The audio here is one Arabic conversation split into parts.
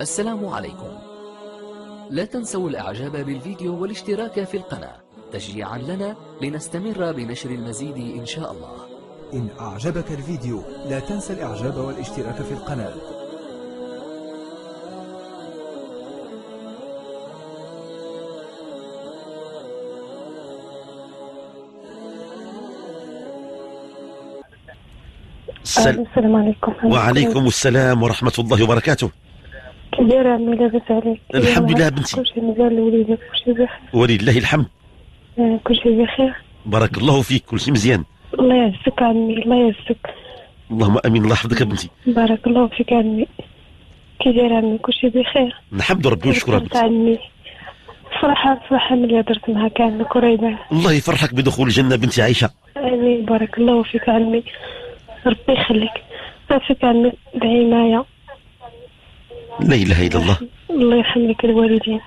السلام عليكم. لا تنسوا الإعجاب بالفيديو والاشتراك في القناة. تشجيعا لنا لنستمر بنشر المزيد إن شاء الله. إن أعجبك الفيديو لا تنسى الإعجاب والاشتراك في القناة. السل... السلام عليكم. وعليكم السلام ورحمة الله وبركاته. داير عمي لاباس عليك. الحمد لله بنتي. مزال الوليدات كلشي بخير. ولله الحمد. آه، كلشي بخير. بارك الله فيك كل شيء مزيان. الله يعزك عمي الله يعزك اللهم آمين الله يحفظك يا بنتي. بارك الله فيك عمي. كي داير عمي كلشي بخير. نحمد ربي ونشكر بنتي عمي. فرحة فرحة ملي هضرت معاك عمي قريبة. الله يفرحك بدخول الجنة بنتي عائشة آمين بارك الله فيك عمي. ربي يخليك. صافيك عمي دعي معايا. لا إله إلا الله. الله يرحم لك الوالدين.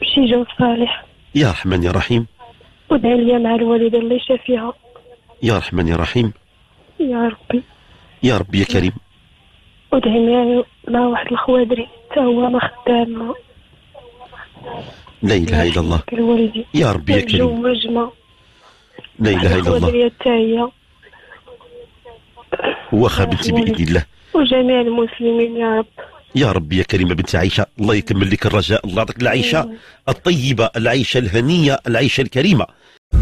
بشي جو صالح؟ يا رحمن يا رحيم. ودعي لي مع الوالدة الله يشافيها. يا رحمن يا رحيم. يا ربي. يا ربي يا كريم. ودعي معايا مع واحد الخوادري حتى هو ما خدام. لا إله إلا الله. الوالدين يا ربي يا كريم. لا إله إلا الله. واخا بنتي بإذن الله. وجميع المسلمين يا رب. يا ربي يا كريمة بنتي عائشة الله يكمل لك الرجاء الله يعطيك العيشة الطيبة العيشة الهنية العيشة الكريمة.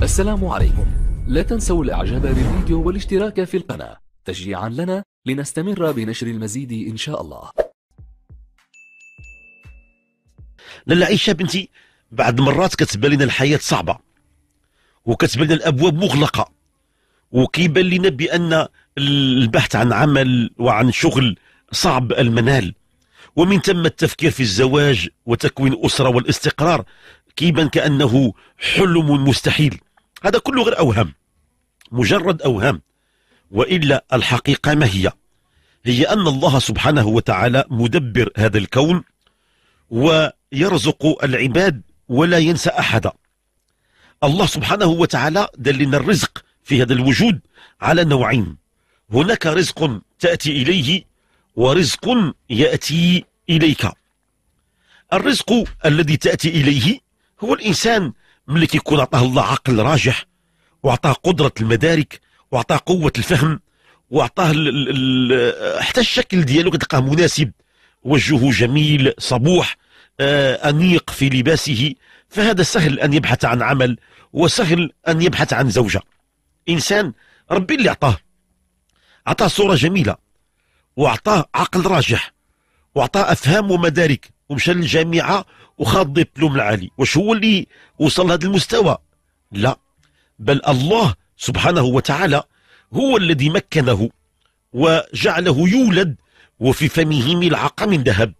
السلام عليكم. لا تنسوا الإعجاب بالفيديو والاشتراك في القناة. تشجيعا لنا لنستمر بنشر المزيد إن شاء الله. لالا عائشة بنتي بعد مرات كتبان لنا الحياة صعبة وكتبان لنا الأبواب مغلقة وكيبان لنا بأن البحث عن عمل وعن شغل صعب المنال. ومن ثم التفكير في الزواج وتكوين أسرة والاستقرار كيبان كأنه حلم مستحيل. هذا كله غير أوهام مجرد أوهام. وإلا الحقيقة ما هي؟ هي أن الله سبحانه وتعالى مدبر هذا الكون ويرزق العباد ولا ينسى أحدا. الله سبحانه وتعالى دلنا الرزق في هذا الوجود على نوعين. هناك رزق تأتي إليه ورزق يأتي إليك. الرزق الذي تأتي إليه هو الإنسان ملي كيكون عطاه الله عقل راجح وعطاه قدرة المدارك وعطاه قوة الفهم وعطاه ال ال ال حتى الشكل ديالو كتلقاه مناسب وجهه جميل صبوح آه أنيق في لباسه. فهذا سهل أن يبحث عن عمل وسهل أن يبحث عن زوجة. إنسان ربي اللي أعطاه. أعطاه صورة جميلة وأعطاه عقل راجح وأعطاه أفهام ومدارك ومشى للجامعة وخاض دبلوم العالي. واش هو اللي وصل لهذا المستوى؟ لا بل الله سبحانه وتعالى هو الذي مكنه وجعله يولد وفي فمه ملعقة من ذهب.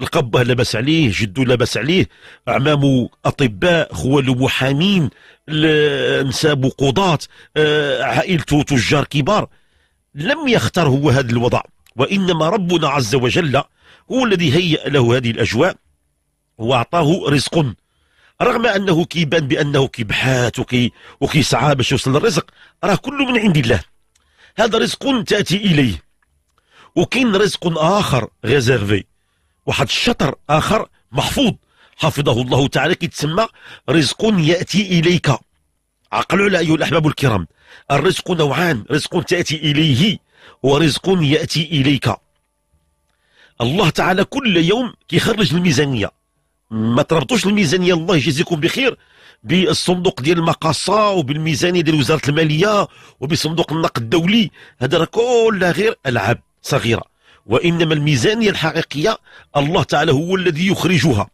القبة لبس عليه جدو لبس عليه أعمامه أطباء خوالو محامين نسابه قضاة آه، عائلته تجار كبار. لم يختر هو هذا الوضع وإنما ربنا عز وجل هو الذي هيأ له هذه الأجواء وأعطاه رزق. رغم أنه كيبان بأنه كيبحث وكي وكيسعى باش يوصل للرزق راه كله من عند الله. هذا رزق تأتي إليه. وكاين رزق آخر ريزيرفي واحد الشطر آخر محفوظ. حفظه الله تعالى كيتسمى رزق يأتي إليك. عقلوا على أيها الأحباب الكرام. الرزق نوعان رزق تأتي إليه ورزق يأتي إليك. الله تعالى كل يوم كيخرج الميزانية. ما تربطوش الميزانية الله يجزيكم بخير بالصندوق ديال المقاصة وبالميزانية ديال وزارة المالية وبصندوق النقد الدولي. هذا راه كلها غير ألعاب صغيرة. وإنما الميزانية الحقيقية الله تعالى هو الذي يخرجها.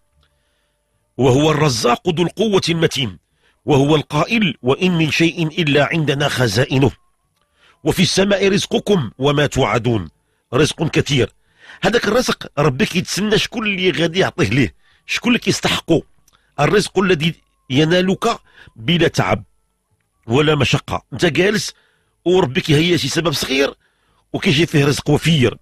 وهو الرزاق ذو القوة المتين. وهو القائل وإن من شيء إلا عندنا خزائنه. وفي السماء رزقكم وما توعدون. رزق كثير. هذاك الرزق ربي كيتسنى شكون اللي غادي يعطيه ليه شكون اللي كيستحقه. الرزق الذي ينالك بلا تعب ولا مشقة. أنت جالس وربي كيهيا شي سبب صغير وكيجي فيه رزق وفير.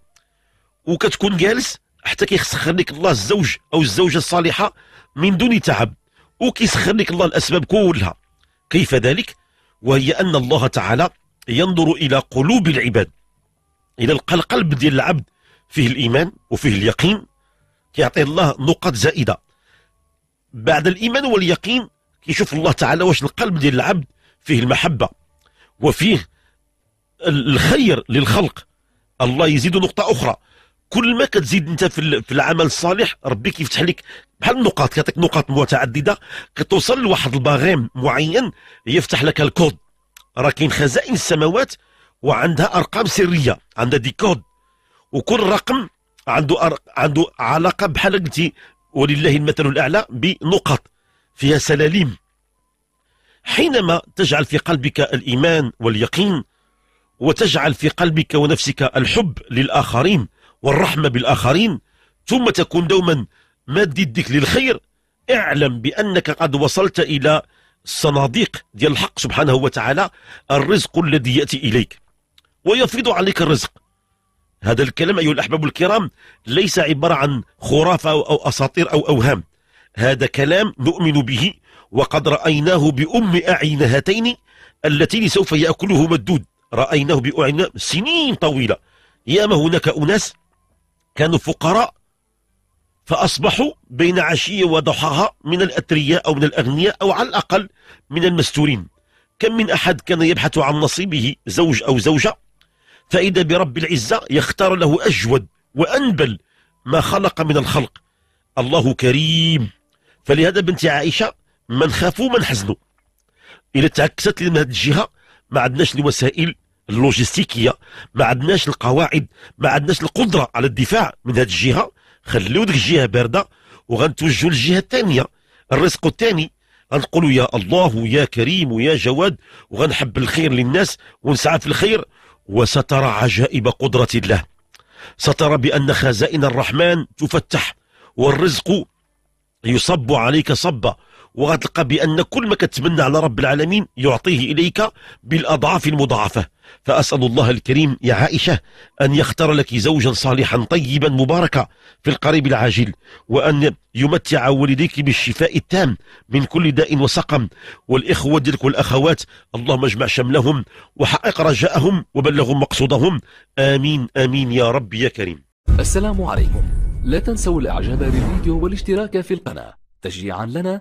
وكتكون جالس حتى كيسخر لك الله الزوج أو الزوجة الصالحة من دون تعب. وكيسخر لك الله الأسباب كلها. كيف ذلك؟ وهي أن الله تعالى ينظر إلى قلوب العباد إلى القلب ديال العبد فيه الإيمان وفيه اليقين. كيعطي الله نقاط زائدة. بعد الإيمان واليقين كيشوف الله تعالى واش القلب ديال العبد فيه المحبة وفيه الخير للخلق. الله يزيد نقطة أخرى. كل ما كتزيد انت في العمل الصالح ربي كيفتح لك بحال النقاط كيعطيك نقاط متعددة كتوصل لواحد الباغيم معين يفتح لك الكود. راه كاين خزائن السماوات وعندها أرقام سرية عندها دي كود. وكل رقم عنده أر... عنده علاقة بحال قلتي ولله المثل الأعلى بنقط فيها سلاليم. حينما تجعل في قلبك الإيمان واليقين وتجعل في قلبك ونفسك الحب للآخرين والرحمة بالآخرين ثم تكون دوما مادي الديك للخير. اعلم بأنك قد وصلت إلى الصناديق ديال الحق سبحانه وتعالى الرزق الذي يأتي إليك. ويفيض عليك الرزق. هذا الكلام أيها الأحباب الكرام ليس عبارة عن خرافة أو أساطير أو أوهام. هذا كلام نؤمن به وقد رأيناه بأم أعين هاتين اللتين سوف يأكله مدود. رأيناه بأعين سنين طويلة. ياما هناك أناس كانوا فقراء فأصبحوا بين عشية وضحاها من الأثرياء أو من الأغنياء أو على الأقل من المستورين. كم من أحد كان يبحث عن نصيبه زوج أو زوجة فإذا برب العزة يختار له أجود وأنبل ما خلق من الخلق. الله كريم. فلهذا بنت عائشة من خافوا من حزنوا إذا تعكست لنا هذه الجهة ما عندناش الوسائل اللوجستيكية ما عندناش القواعد ما عندناش القدرة على الدفاع من هذه الجهة. خليو ديك الجهة باردة وغنتوجهوا للجهة الثانية الرزق الثاني غنقولوا يا الله يا كريم ويا جواد وغنحب الخير للناس ونسعى في الخير وسترى عجائب قدرة الله. سترى بأن خزائن الرحمن تفتح والرزق يصب عليك صبا. وغتلقى بأن كل ما كتمنى على رب العالمين يعطيه إليك بالأضعاف المضاعفة. فأسأل الله الكريم يا عائشة أن يختار لك زوجا صالحا طيبا مباركا في القريب العاجل وأن يمتع والديك بالشفاء التام من كل داء وسقم. والإخوة ديالك والأخوات اللهم اجمع شملهم وحقق رجاءهم وبلغهم مقصودهم. آمين آمين يا رب يا كريم. السلام عليكم. لا تنسوا الإعجاب بالفيديو والاشتراك في القناة. تشجيعا لنا